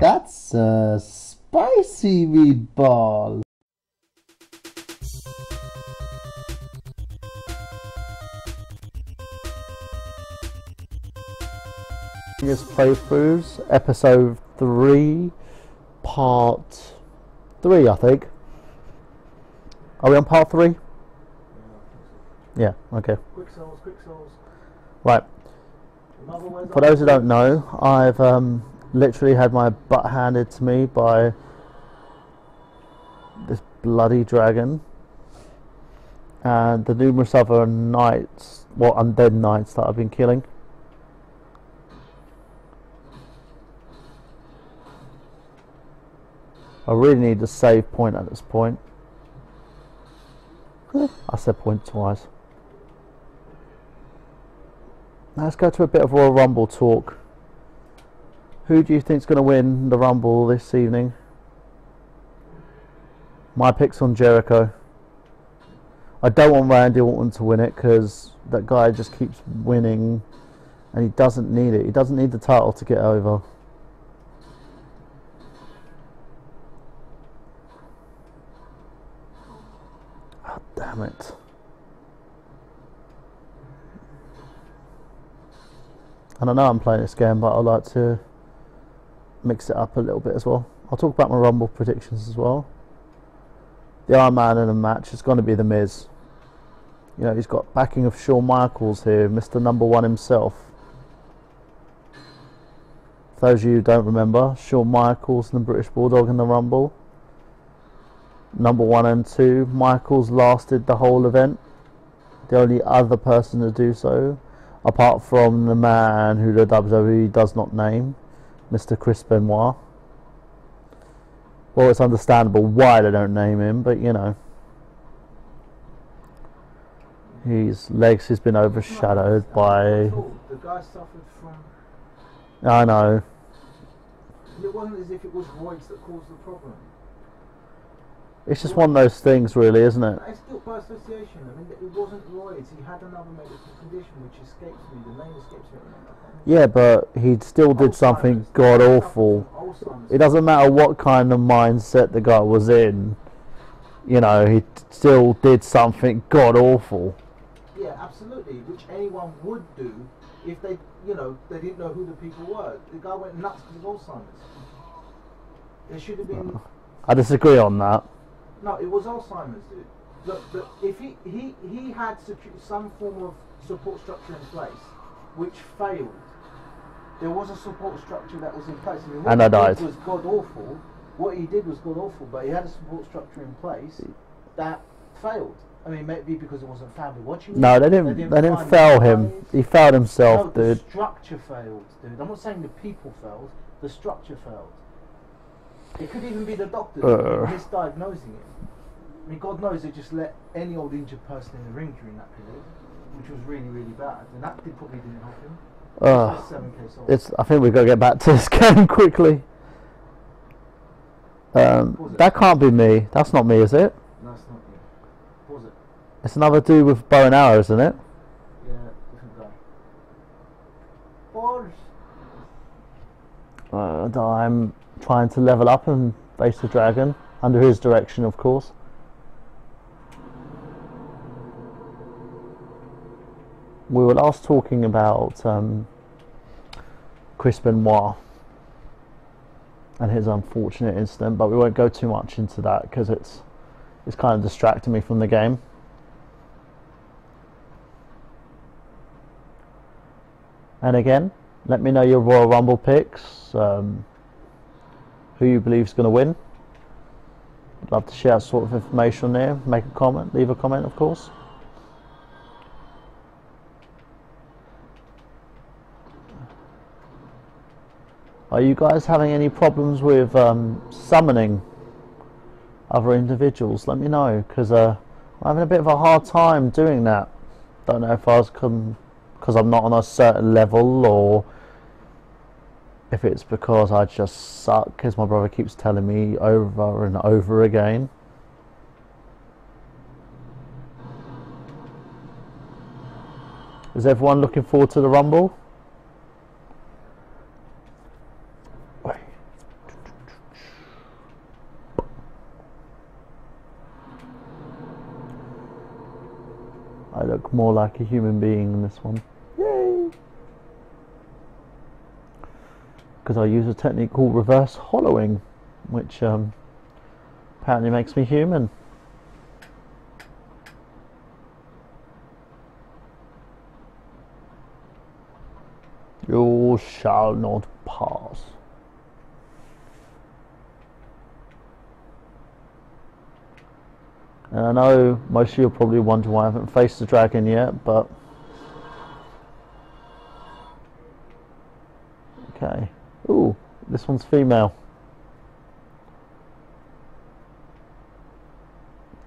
That's a spicy meatball. Previous playthroughs, episode 3, part 3, I think. Are we on part 3? Yeah, okay. Quick souls, quick souls. Right. For those who don't know, I've um, literally had my butt handed to me by this bloody dragon and the numerous other knights, well, undead knights that I've been killing. I really need a save point at this point. I said point twice. Let's go to a bit of Royal Rumble talk. Who do you think's going to win the Rumble this evening? My pick's on Jericho. I don't want Randy Orton to win it because that guy just keeps winning and he doesn't need it. He doesn't need the title to get over. Oh, damn it. And I know I'm playing this game, but I'd like to mix it up a little bit as well. I'll talk about my Rumble predictions as well. The Iron Man in the match is going to be The Miz. You know, he's got backing of Shawn Michaels here, Mr. Number One himself. For those of you who don't remember, Shawn Michaels and the British Bulldog in the Rumble. Number one and two, Michaels lasted the whole event. The only other person to do so, apart from the man who the WWE does not name, Mr. Chris Benoit. Well, it's understandable why they don't name him, but you know. His legs has been overshadowed by. The guy suffered from. I know. It wasn't as if it was roids that caused the problem. It's just one of those things, really, isn't it? It's still by association. I mean, it wasn't. He had another medical condition which escapes me. The name escapes me. at the moment. I can't remember. Yeah, but he still did something god awful. Alzheimer's. It doesn't matter what kind of mindset the guy was in. You know, he still did something god awful. Yeah, absolutely. Which anyone would do if they, you know, they didn't know who the people were. The guy went nuts because of Alzheimer's. There should have been. I disagree on that. No, it was Alzheimer's, dude. Look, look if he, he, he had secu- some form of support structure in place, which failed. There was a support structure that was in place. I mean, what And I died. was god awful. What he did was god awful, but he had a support structure in place that failed. I mean, maybe because it wasn't family watching. No, they didn't. They didn't find fail him. He failed No, himself, the structure failed, dude. I'm not saying the people failed. The structure failed. It could even be the doctors Uh. misdiagnosing it. I mean, God knows they just let any old injured person in the ring during that period, which was really, really bad, and that did probably didn't help him. Seven. It's. I think we've got to get back to this game quickly. Um, that can't be me. That's not me, is it? No, it's not you. Was it? It's another dude with bow and arrow, isn't it? Yeah, different guy. Or And I'm trying to level up and face the dragon under his direction, of course. We were last talking about um, Chris Benoit and his unfortunate incident, but we won't go too much into that because it's it's kind of distracting me from the game. And again, let me know your Royal Rumble picks, um, who you believe is going to win. I'd love to share sort of information there. Make a comment, leave a comment, of course. Are you guys having any problems with um, summoning other individuals? Let me know because uh, I'm having a bit of a hard time doing that. Don't know if I was because I'm not on a certain level or if it's because I just suck, as my brother keeps telling me over and over again. Is everyone looking forward to the Rumble? I look more like a human being in this one. Because I use a technique called reverse hollowing, which um, apparently makes me human. You shall not pass. And I know most of you are probably wondering why I haven't faced the dragon yet, but this one's female.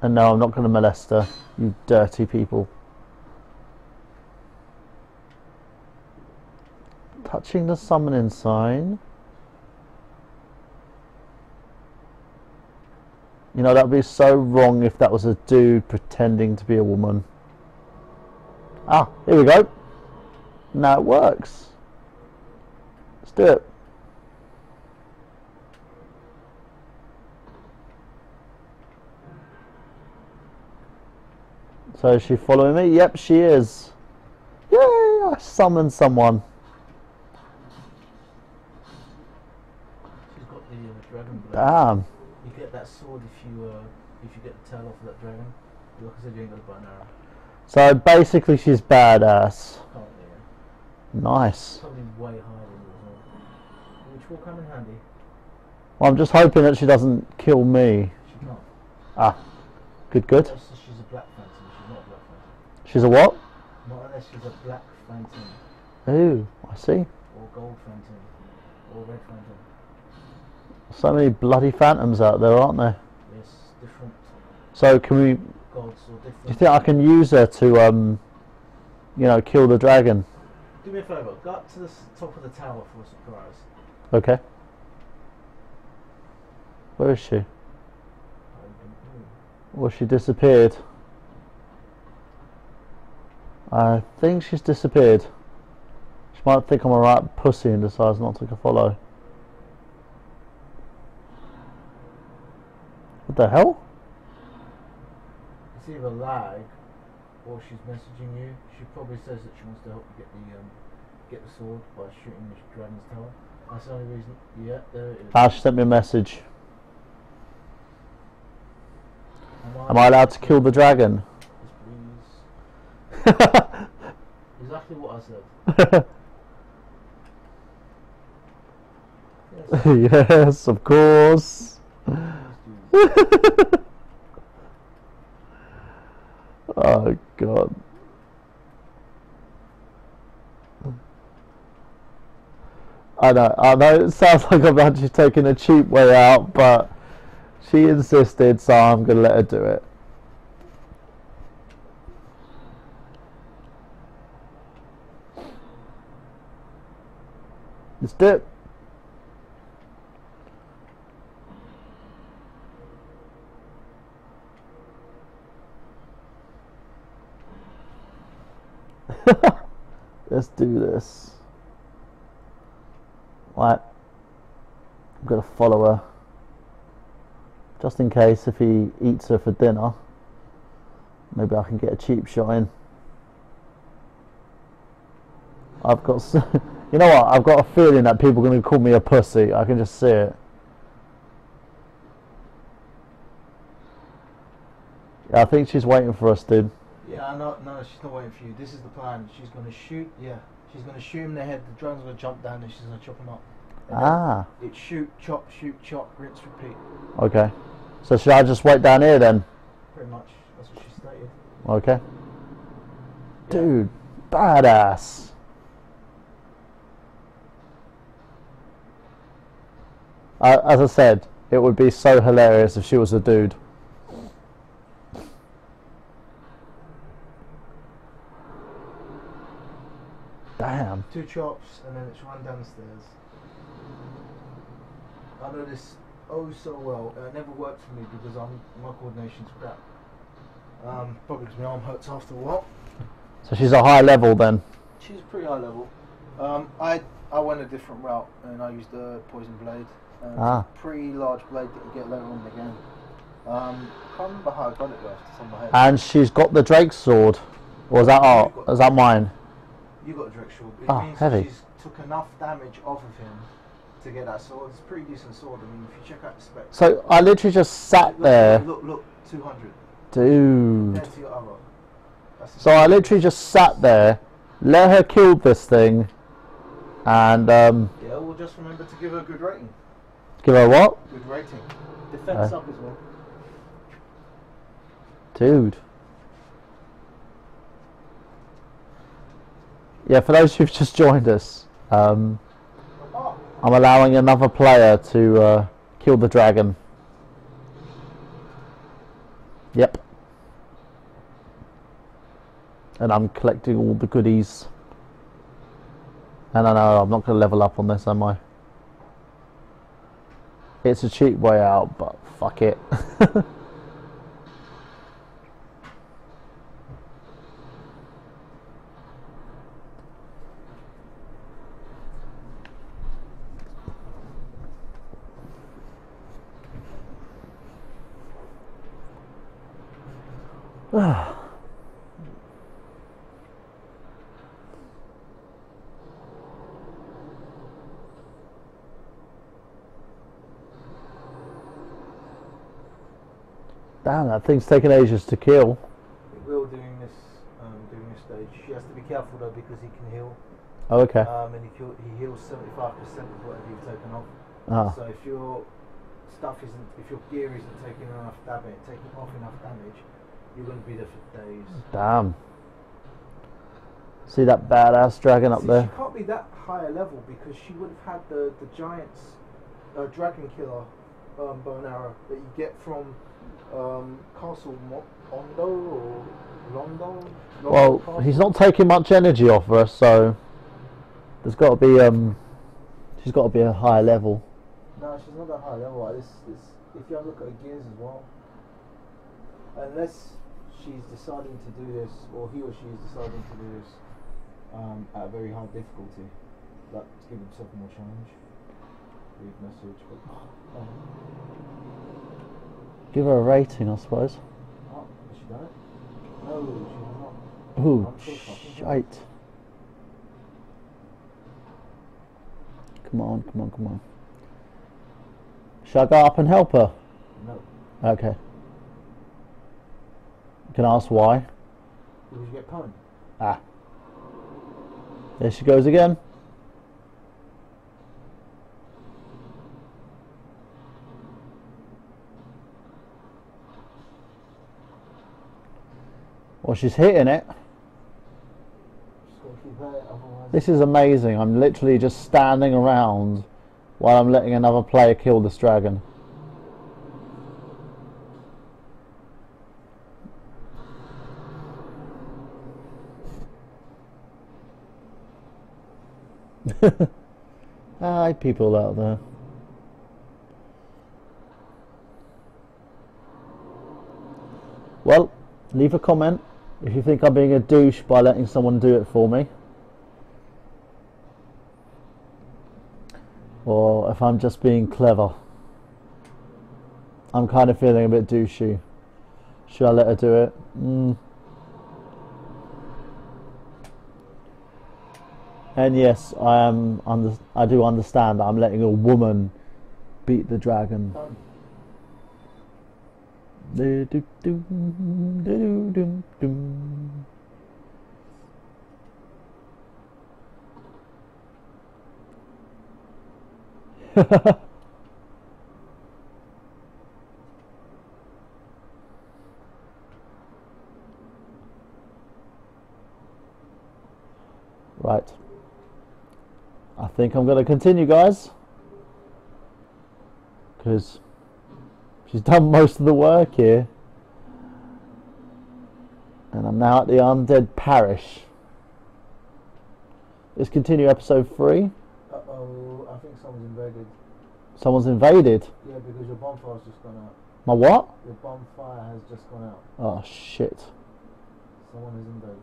And no, I'm not going to molest her, you dirty people. Touching the summoning sign. You know, that would be so wrong if that was a dude pretending to be a woman. Ah, here we go. Now it works. Let's do it. So is she following me? Yep, she is. Yay, I summoned someone. She's got the uh, dragon blade. Damn. You get that sword if you uh, if you get the tail off of that dragon. Like I said, you ain't got a button arrow. So basically she's badass. Currently, yeah. Nice. Probably way higher than you well. Which will come in handy. Well, I'm just hoping that she doesn't kill me. Ah, good, good. She's a what? Not unless she's a black phantom Ooh, I see. or gold phantom or red phantom. So many bloody phantoms out there, aren't there? Yes, different So can we? gods or different. Do you think I can use her to, um, you know, kill the dragon? Do me a favour. Go up to the top of the tower for a surprise. Okay. Where is she? I. Well, she disappeared. I think she's disappeared. She might think I'm a right pussy and decides not to follow. What the hell? It's either lag or she's messaging you. She probably says that she wants to help you get the um, get the sword by shooting the dragon's tower. That's the only reason. Yeah, there it is. Ah, she sent me a message. Am I allowed to kill the dragon? Exactly what I said. Yes, yes, of course. oh god. I know, I know it sounds like I'm actually taking a cheap way out, but she insisted, so I'm gonna let her do it. Let's do. Let's do this. Right. I'm gonna follow her. Just in case if he eats her for dinner. Maybe I can get a cheap shot in. I've got, s- you know what? I've got a feeling that people are going to call me a pussy. I can just see it. Yeah, I think she's waiting for us, dude. Yeah, I know. No, she's not waiting for you. This is the plan. She's gonna shoot. Yeah, she's gonna shoot him in the head. The dragon's gonna jump down and she's gonna chop him up. And Ah, It's shoot, chop, shoot, chop, rinse, repeat. okay. So should I just wait down here then? Pretty much. That's what she stated. Okay. Yeah. Dude, badass. Uh, as I said, it would be so hilarious if she was a dude. Damn. Two chops and then it's run downstairs. I know this oh so well. It never worked for me because I'm my coordination's crap. Um, probably because my arm hurts after a while. So she's a high level then. She's pretty high level. Um, I I went a different route and I used a poison blade. Um, Ah. pretty large blade that you get later on in the game. Um, can't remember how I got it though. Off the top of my head. And she's got the Drake sword. Or is that art? Is that mine? You got a Drake sword. It Ah, means heavy. she's took enough damage off of him to get that sword. It's a pretty decent sword. I mean, if you check out the specs. So I literally just sat Look, there, Look, look, 200. dude. Compared to your other. That's the So I literally just sat there, let her kill this thing, and um, Yeah, well, just remember to give her a good rating. Give her what? Good rating. Defense Uh. up as well. Dude. Yeah, for those who've just joined us, um, I'm allowing another player to uh, kill the dragon. Yep. And I'm collecting all the goodies. And I know I'm not going to level up on this, am I? It's a cheap way out, but fuck it. Ah. Damn, that thing's taking ages to kill. It will doing this, um, doing this stage. She has to be careful though because he can heal. Oh, okay. Um, and he, kill, he heals 75% of whatever you've taken off. Ah. So if your stuff isn't, if your gear isn't taking enough damage, taking off enough damage, you're going to be there for days. Damn. See that badass dragon up See, there? She can't be that high a level because she would have had the the giant's uh, dragon killer um, bow and arrow that you get from um, Castle Mo- Ondo or Londo. Londo Well, Castle? he's not taking much energy off her, so there's got to be um, she's got to be a higher level. No, she's not that high level. This, this, if you have a look at her gears as well, unless she's deciding to do this, or he or she is deciding to do this um, at a very high difficulty, like to give himself more challenge. Read message. But, oh, Give her a rating, I suppose. oh, she done it? No, she has not. Ooh, I'm so fucking good. shite. Come on, come on, come on. Shall I go up and help her? No. Okay. Can I ask why? Did you get pwned? Ah. There she goes again. Well, she's hitting it. This is amazing. I'm literally just standing around while I'm letting another player kill this dragon. Hi, people out there. Well, leave a comment if you think I'm being a douche by letting someone do it for me. Or if I'm just being clever. I'm kind of feeling a bit douchey. Should I let her do it? Mm. And yes, I am. I do understand that I'm letting a woman beat the dragon. Right. I think I'm going to continue, guys. Because she's done most of the work here. And I'm now at the Undead Parish. Let's continue episode 3. Uh oh, I think someone's invaded. Someone's invaded. Yeah, because your bonfire's just gone out. My what? Your bonfire has just gone out. Oh shit. Someone has invaded.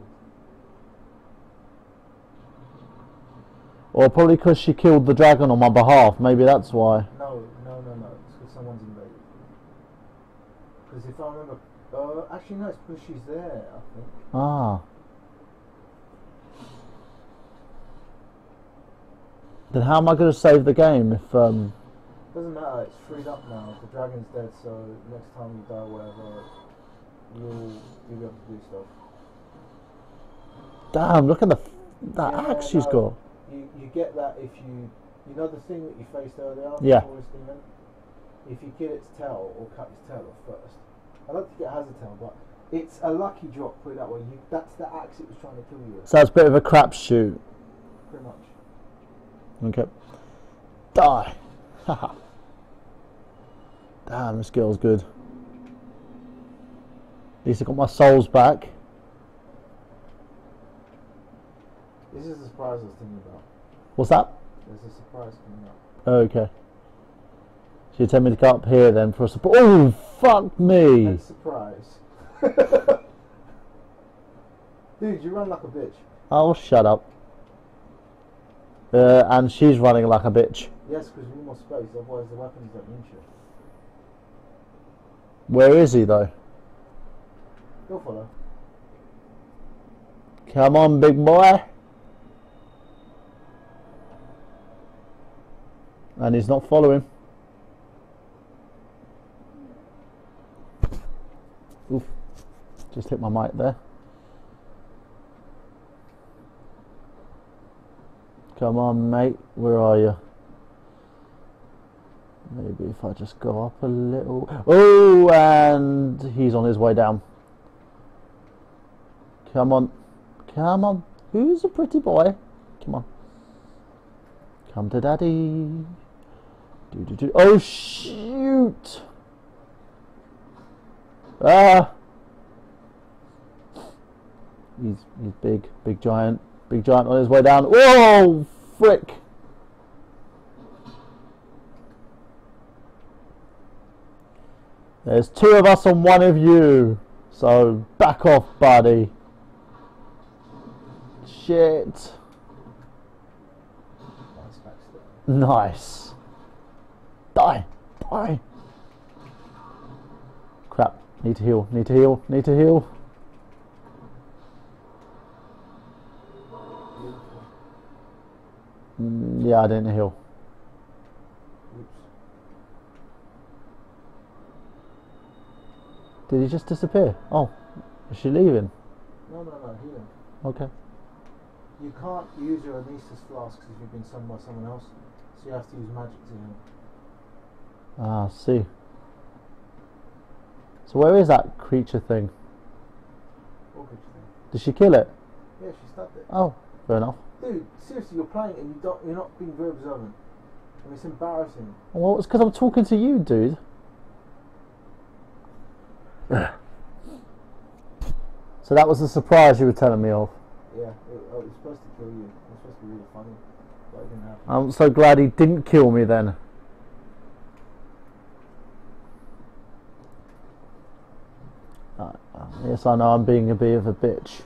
Or probably because she killed the dragon on my behalf. Maybe that's why. No, no, no, no. It's because someone's invaded. Because if I remember, uh, actually no, it's Bushy's there. I think. Ah. Then how am I going to save the game if um? Doesn't matter. It's freed up now. The dragon's dead, so next time you die, whatever, you'll you'll be able to do stuff. Damn! Look at the that yeah, axe no, she's got. You you get that if you you know the thing that you faced earlier. Yeah. If you kill its tail or cut its tail off first, I don't think it has a tail, but it's a lucky drop. Put it that way. You, that's the axe it was trying to kill you with, So it's a bit of a crapshoot. pretty much. Okay. Die. Haha. Damn, this girl's good. At least I got my souls back. This is the surprise I was thinking about. What's that? There's a surprise coming up. Okay. So you tell me to go up here then for a support. Oh, fuck me. And surprise. Dude, you run like a bitch. Oh, shut up. Uh, and she's running like a bitch. Yes, because you need more space, otherwise the weapons don't mean shit. Where is he though? Go follow. Come on, big boy. And he's not following. Oof. Just hit my mic there. Come on, mate. Where are you? Maybe if I just go up a little. Oh, and he's on his way down. Come on. Come on. Who's a pretty boy? Come on. Come to daddy. Do, do, do. Oh, shoot. Ah. He's, he's big. Big giant. Big giant on his way down. Whoa! Frick. There's two of us and one of you. So back off, buddy. Shit. Nice. Nice. Die. Die. Crap. Need to heal. Need to heal. Need to heal. Beautiful. Mm, yeah, I didn't heal. Oops. Did he just disappear? Oh, is she leaving? No, no, no, healing. Okay. You can't use your Anestus flasks if you've been summoned by someone else, so you have to use magic to heal. Ah, I see. So where is that creature thing? What you think? Did she kill it? Yeah, she stabbed it. Oh, fair enough. Dude, seriously, you're playing and you don't, you're not being very observant. And it's embarrassing. Well, it's because I'm talking to you, dude. so that was the surprise you were telling me of. Yeah, it, oh, it was supposed to kill you. It was supposed to be really funny, but it didn't happen. I'm so glad he didn't kill me then. Uh, uh, yes, I know I'm being a bit of a bitch.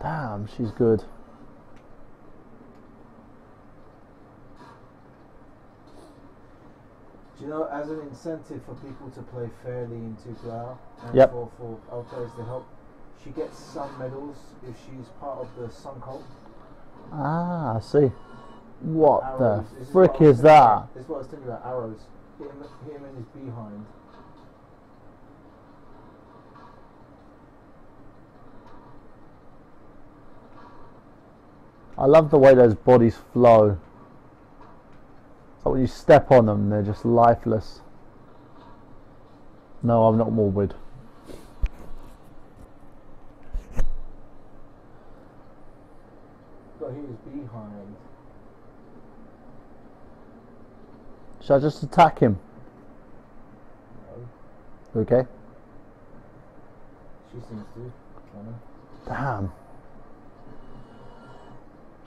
Damn, she's good. Do you know, as an incentive for people to play fairly in two and Yep. for, for our players to help, she gets some medals if she's part of the Sun Cult. Ah, I see. What Arrows. the frick is that? This is what I was telling you about arrows. Hit him, hit him in his behind. I love the way those bodies flow. So when you step on them, they're just lifeless. No, I'm not morbid. Hit his behind. Should I just attack him? No, Okay. she seems to. Damn.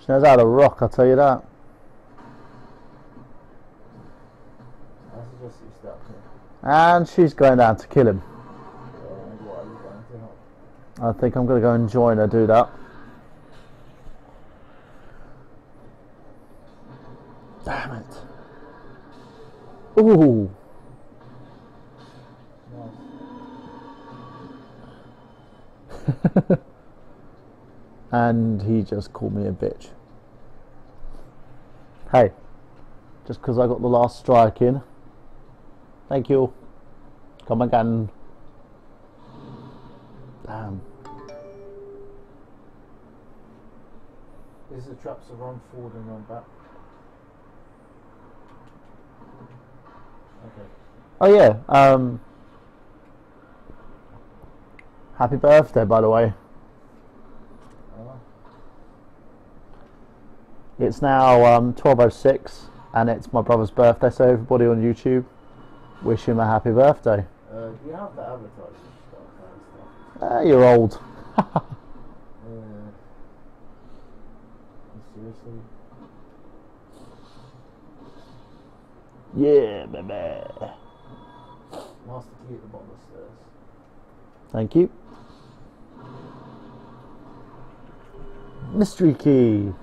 She knows how to rock, I'll tell you that. And she's going down to kill him. I think I'm going to go and join her do that. Damn it. Ooh. And he just called me a bitch. Hey, just because I got the last strike in. Thank you. Come again. Damn. This is the traps to run forward and run back. Okay. Oh yeah. Um. Happy birthday, by the way. Uh, It's now um, 12.06 and it's my brother's birthday, so everybody on YouTube, wish him a happy birthday. uh, you have to advertise this stuff and stuff. Ah, you're old. Uh, seriously? Yeah, baby. Master key at the bottom of the stairs. Thank you. Mystery key.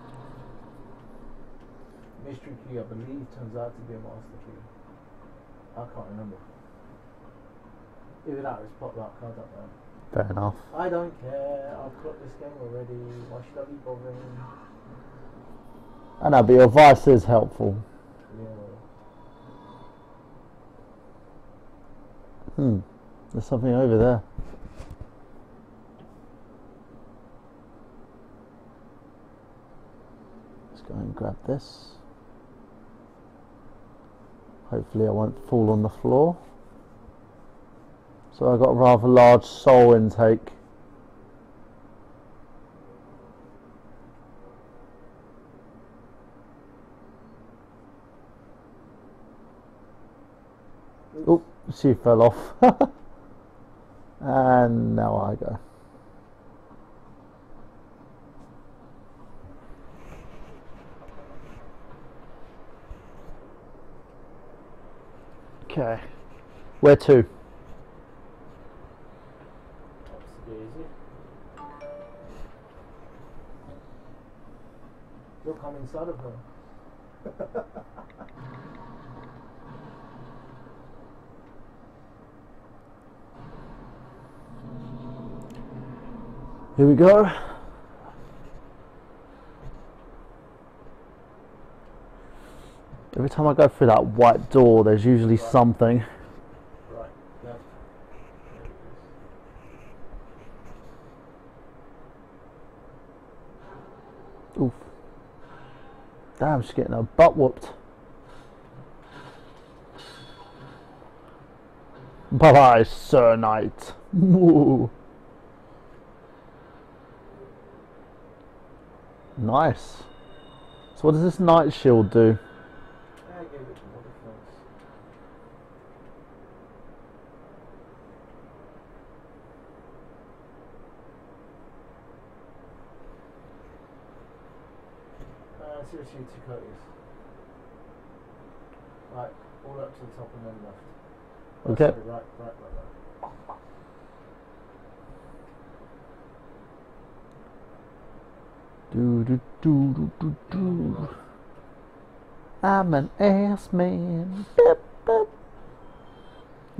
Key, I believe, turns out to be a master key. I can't remember. Either that or it's pop lock, I don't know. Fair enough. I don't care. I've got this game already. Why should I be bothering? I know, but your advice is helpful. Yeah. Hmm. There's something over there. Let's go and grab this. Hopefully I won't fall on the floor. So I've got a rather large soul intake. Oh, she fell off. and now I go. Okay. Where to? Look, I'm inside of her. Here we go. Every time I go through that white door, there's usually something. Right, left. Oof. Damn, she's getting her butt whooped. Bye bye, Sir Knight. Woo. Nice. So, what does this Knight Shield do? I gave it more defense. Uh, seriously, two courteous. Right, all up to the top and then left. Oh, Okay. Sorry, right, right, right, right. Do, do, do, do, do. I'm an ass man. Beep,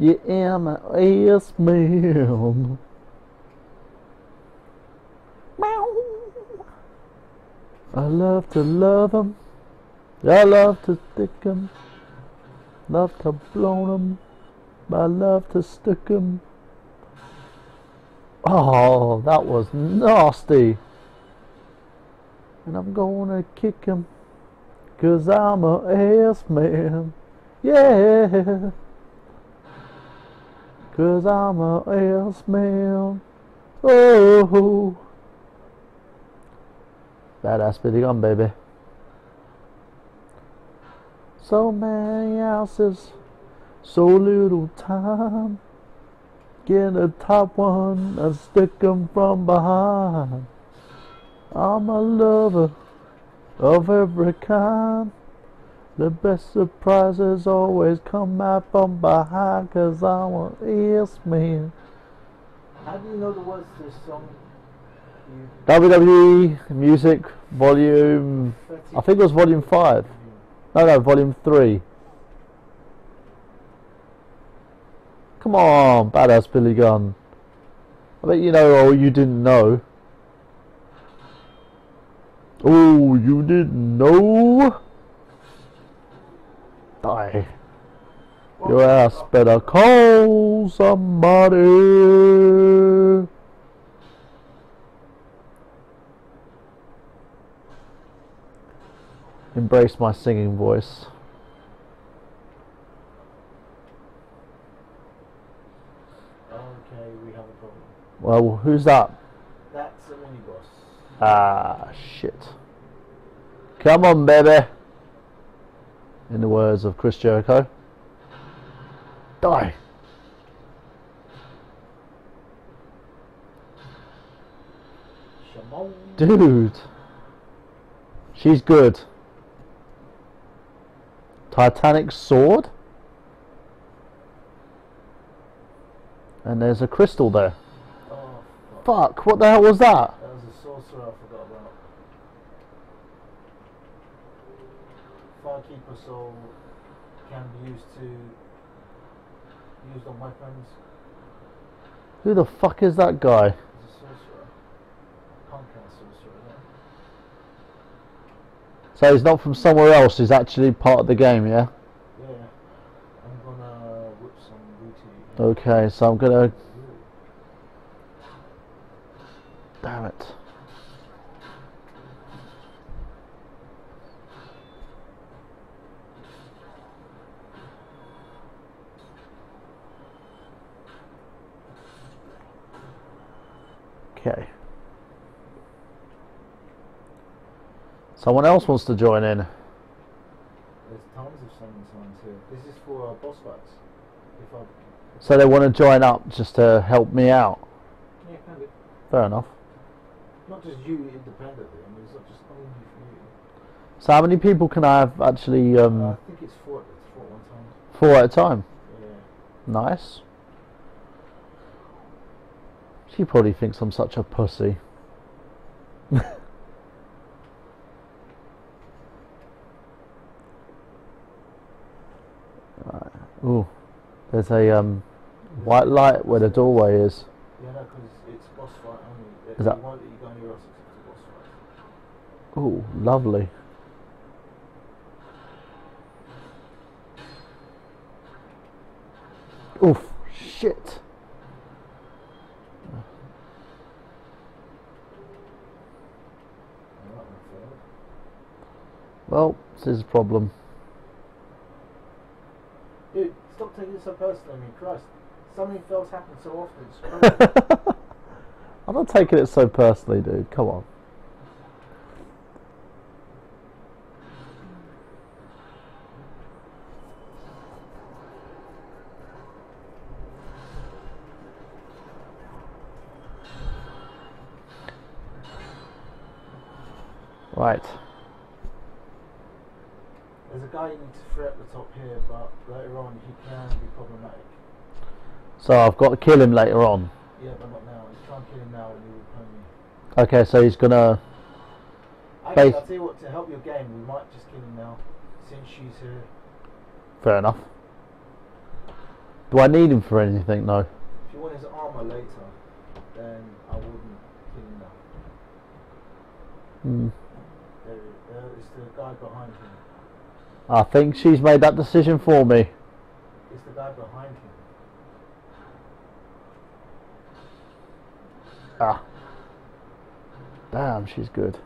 beep. I'm an ass man. Meow. I love to love 'em. I love to stick 'em. Love to blow 'em. I love to stick 'em. Oh, that was nasty and I'm gonna kick him. Cause I'm a ass man. Yeah. Cause I'm a ass man. Oh. Badass Billy Gunn, baby. So many ounces, so little time. Get a top one and stick 'em from behind. I'm a lover of every kind. The best surprises always come out from behind, cause I'm an yes man. How do you know the words to this song? You WWE Music Volume, I think it was Volume 5. No, no, Volume 3. Come on, badass Billy Gunn. I bet you know or you didn't know. Oh, you didn't know? Die. Your ass better call somebody. Embrace my singing voice. Okay, we have a problem. Well, who's that? That's a mini boss. Ah, shit. Come on, baby. In the words of Chris Jericho. Die. Dude. She's good. Titanic sword. And there's a crystal there. Oh, fuck. Fuck, what the hell was that? That was a sorcerer I forgot about. Firekeeper can be used to used on weapons. Who the fuck is that guy? He's a sorcerer. A sorcerer, yeah. So he's not from somewhere else, he's actually part of the game, yeah? Yeah. I'm gonna whip some booty. Okay, so I'm gonna... Damn it. Okay. Someone else wants to join in. There's tons of summon signs here. This is for uh, boss fights. If I So they want to join up just to help me out. yeah, can do. Fair enough. Not just you independently. I mean, it's not just only for you. So how many people can I have actually um, Uh, I think it's four. It's four at a time. four at a time? Yeah. Nice. She probably thinks I'm such a pussy. right. Ooh, there's a um, white light where the doorway is. Yeah, no, because it's boss fight only. Is that- You won't let you go anywhere else boss fight. Ooh, lovely. Oof, shit. Alright, my friend. Well, this is a problem. Dude, stop taking it so personally. I mean, Christ, something fails happen so often. It's crazy. I'm not taking it so personally, dude. Come on. So I've got to kill him later on. Yeah, but not now. Let's try and kill him now and he will pay me. Okay, so he's gonna. Actually, I'll tell you what, to help your game, we might just kill him now, since she's here. Fair enough. Do I need him for anything? No. If you want his armor later, then I wouldn't kill him now. Hmm. There, there is the guy behind him. I think she's made that decision for me. It's the guy behind him. Ah. Damn, she's good.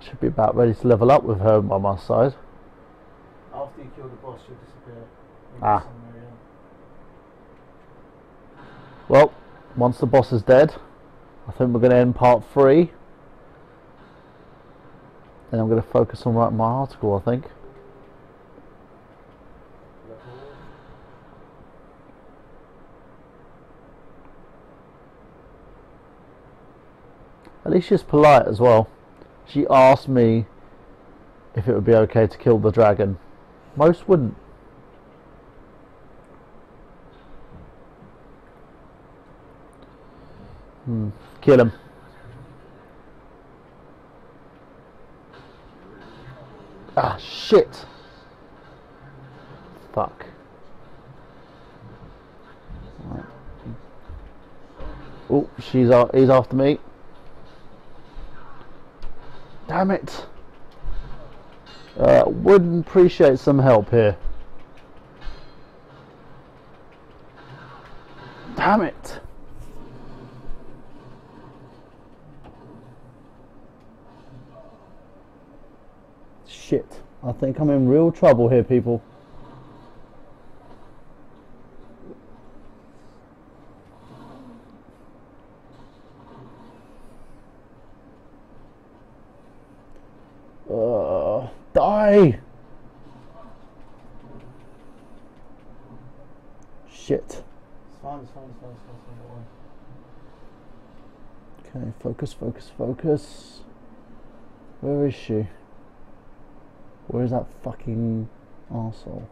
Should be about ready to level up with her by my side. After you kill the boss, she'll disappear. Maybe Ah. yeah. Well, once the boss is dead, I think we're going to end part three. And I'm going to focus on writing my article, I think. Level. Alicia's polite as well. She asked me if it would be okay to kill the dragon. Most wouldn't. Hmm. Kill him. Ah, shit. Fuck. Oh, she's he's after me. Damn it. Uh, would appreciate some help here. Damn it. Shit. I think I'm in real trouble here, people. Uh, Shit. It's fine, it's fine, it's fine, it's fine, it's fine. don't worry. Okay, focus, focus, focus. Where is she? Where is that fucking arsehole?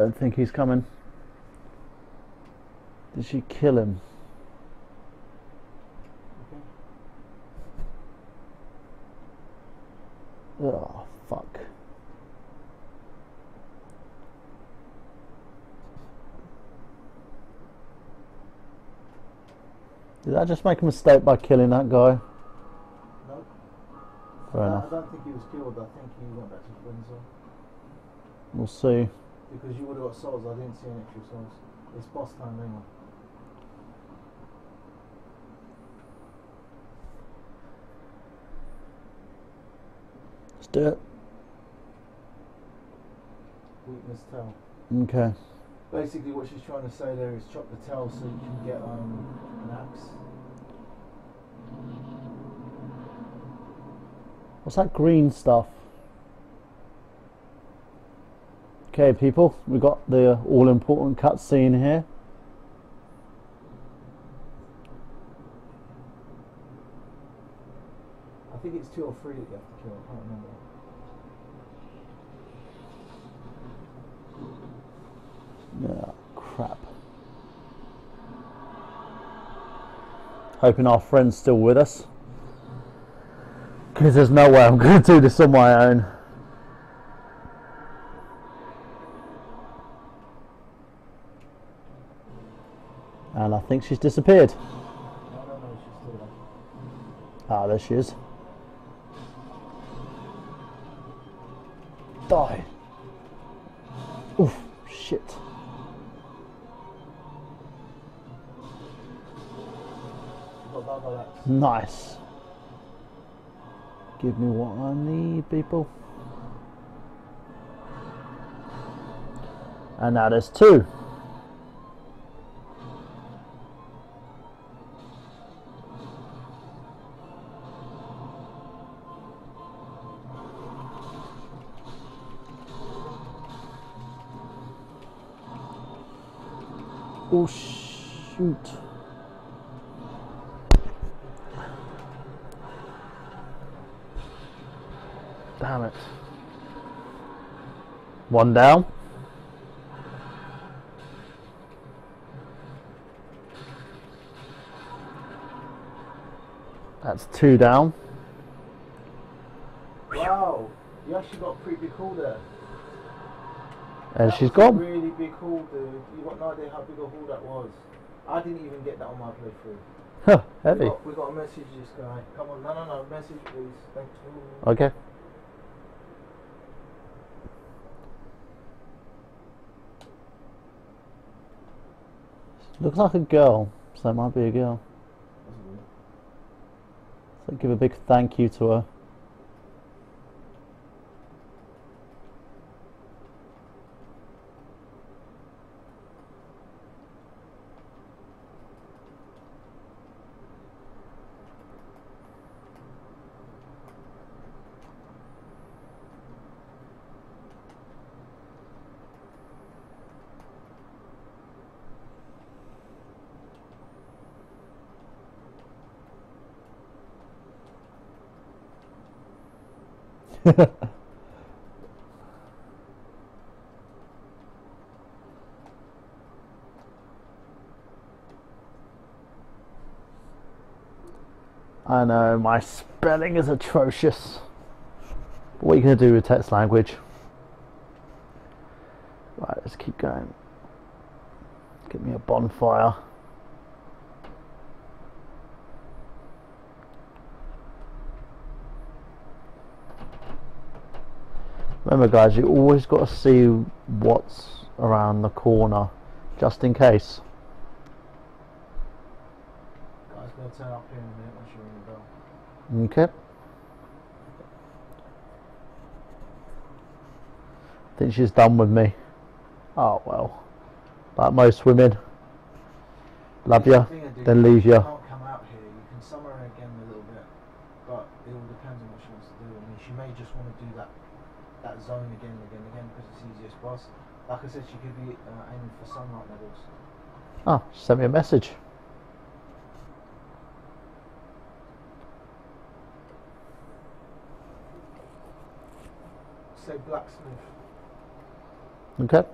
I don't think he's coming. Did she kill him? Oh, fuck. Did I just make a mistake by killing that guy? No. Fair I, enough. I don't think he was killed. I think he went back to Windsor We'll see. Because you would have got souls. I didn't see any extra souls. It's boss time anyway. Let's do it. Weakness tail. Okay. Basically, what she's trying to say there is chop the tail so you can get um, an axe. What's that green stuff? Okay, people, we've got the all important cutscene here. I think it's two or three that you have to kill. I can't remember. Yeah, crap. Hoping our friend's still with us. Because there's no way I'm going to do this on my own. Think she's disappeared. Ah, there she is. Die. Oof, shit. Nice. Give me what I need, people. And now there's two. Shoot. Damn it. One down. That's two down. Wow, you actually got a pretty big haul there. And That she's was a gone. Really big haul, dude. You got no idea how big a haul that was. I didn't even get that on my playthrough. Huh, We got, we got a message this guy. Come on, no, no, no, message please. Thank you. Okay. Looks like a girl, so it might be a girl. So give a big thank you to her. I know, my spelling is atrocious. What are you going to do with text language? Right, let's keep going. Give me a bonfire. Remember guys, you always got to see what's around the corner, just in case. Guys, gonna turn up here in a minute once you ring the bell. Okay. Think she's done with me. Oh well. Like most women. Love you, then leave You you. can't come out here. You can summer her again a little bit, but it all depends on what she wants to do. I mean, she may just want to do that that zone again and again and again because it's easiest us. Like I said, she could be uh, aiming for sunlight levels. Oh, she sent me a message. Say blacksmith. Okay.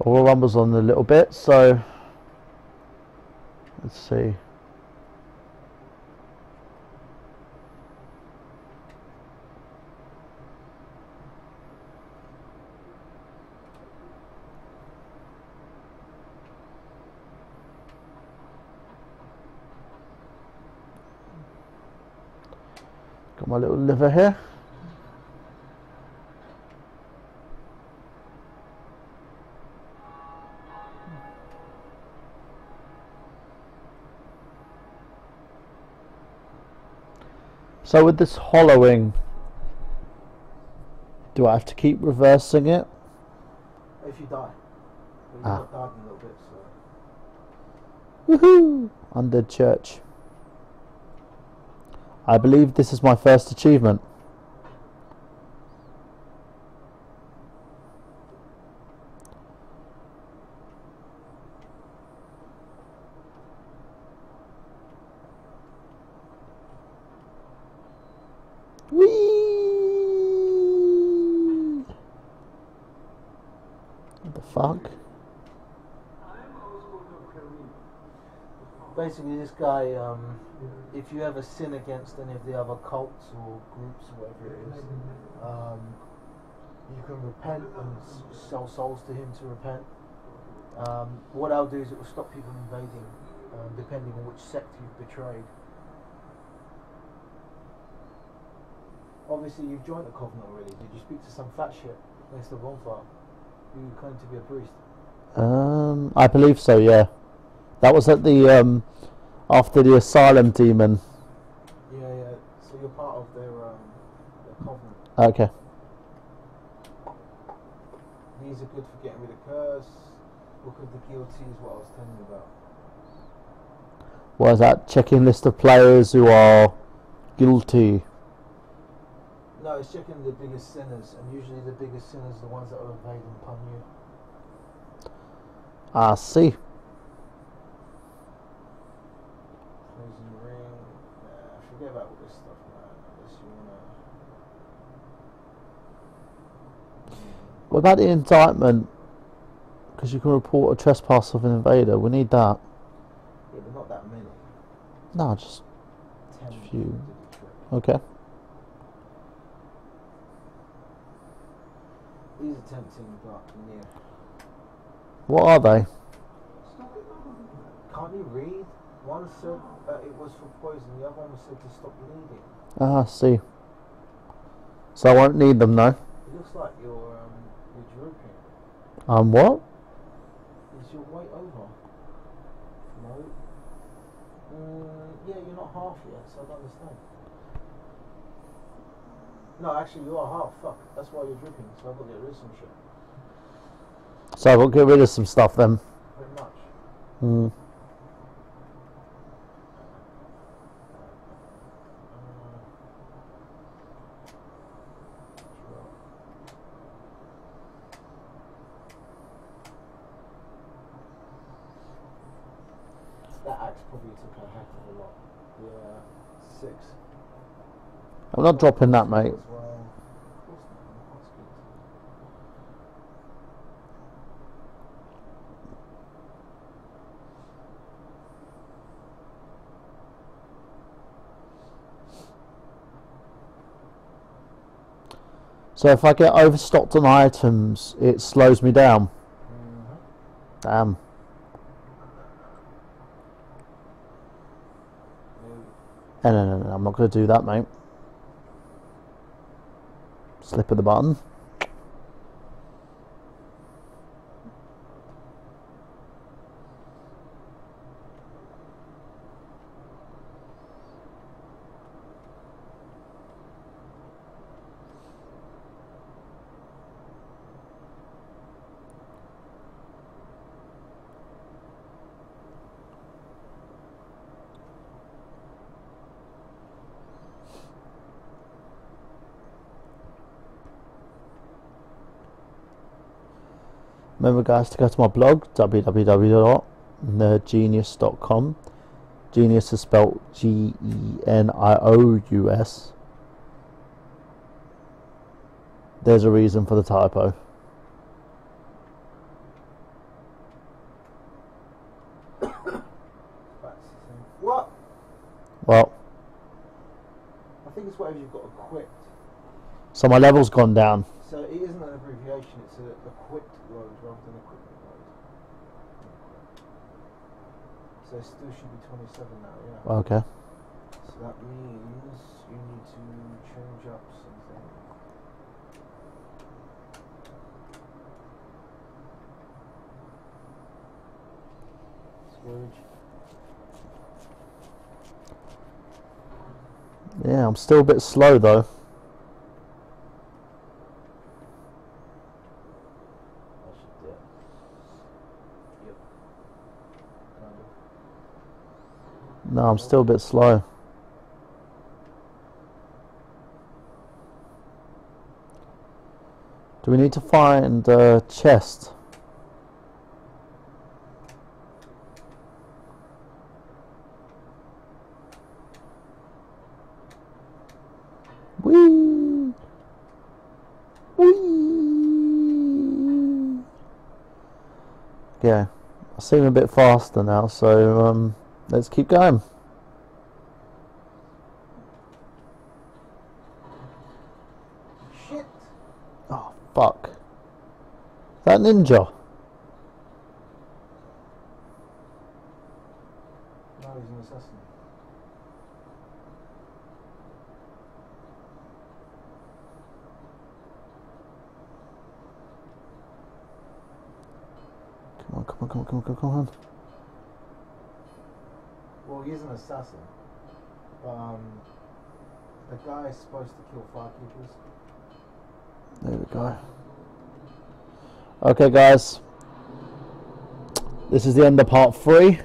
All rumbles on a little bit, so let's see. Got my little liver here. So with this hollowing, do I have to keep reversing it? If you die, Ah. a little bit, so Woohoo! Undead Church. I believe this is my first achievement. Whee! What the fuck? basically this guy. Um, if you ever sin against any of the other cults or groups or whatever it is, um, you can repent and sell souls to him to repent. Um, what I'll do is it will stop people invading, um, depending on which sect you've betrayed. Obviously, you've joined the covenant already. Did you speak to some fat shit next to bonfire? You claim to be a priest. Um, I believe so. Yeah, that was at the um, after the asylum demon. Yeah, yeah. So you're part of their, um, their covenant. Okay. These are good for getting rid of curse. Book of the guilty is what I was telling you about. What is that? Checking list of players who are guilty. No, it's checking the biggest sinners, and usually the biggest sinners are the ones that are invading upon you. I see. Closing ring. Nah, forget about all this stuff, man. Unless you wanna. Mm. What about the indictment? Because you can report a trespass of an invader. We need that. Yeah, but not that many. No, just Ten Few. people did the trick. okay. He's attempting, but yeah. What are they? Can't you read? One said that it was for poison, the other one said to stop bleeding. Ah, I see. So I won't need them, no. It looks like you're um you're drooping. Um, what? Is your weight over? No. Mm, yeah, you're not half yet, so I don't understand. No, actually, you are half. Fuck. That's why you're dripping. So I've got to get rid of some shit. So I've got to get rid of some stuff then. Pretty much. Hmm. That axe probably took a heck of a lot. Yeah, six. I'm not dropping that, mate. As well. Of course not. That's good. So if I get overstocked on items, it slows me down. Damn. No, no, no, no, I'm not going to do that, mate. Slip of the button. Remember, guys, to go to my blog www.nerdgenious.com. Genius is spelled G E N I O U S. There's a reason for the typo. That's the thing. What? Well, I think it's whatever you've got equipped. so my level's gone down. So it isn't an abbreviation, it's a equipped load rather than equipment load. So it still should be 27 now, yeah. Okay. So that means you need to change up something. Storage. Yeah, I'm still a bit slow though. That should do it. Yep. Kind of. No, I'm still a bit slow. Do we need to find a chest? Whee! Whee! Yeah, I seem a bit faster now, so um, let's keep going. Shit! Oh, fuck. That ninja. No, he's an assassin. Come on, come on, come on, come on, come on, come on. Well, he is an assassin. Um, the guy is supposed to kill firekeepers. There we go. Okay, guys. This is the end of part three.